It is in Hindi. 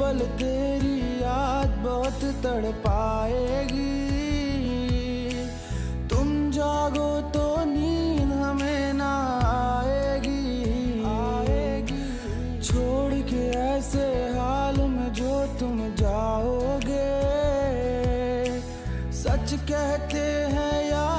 पल तेरी याद बहुत तड़ पाएगी तुम जागो तो नींद हमें ना आएगी। आएगी। छोड़ के ऐसे हाल में जो तुम जाओगे। सच कहते हैं यार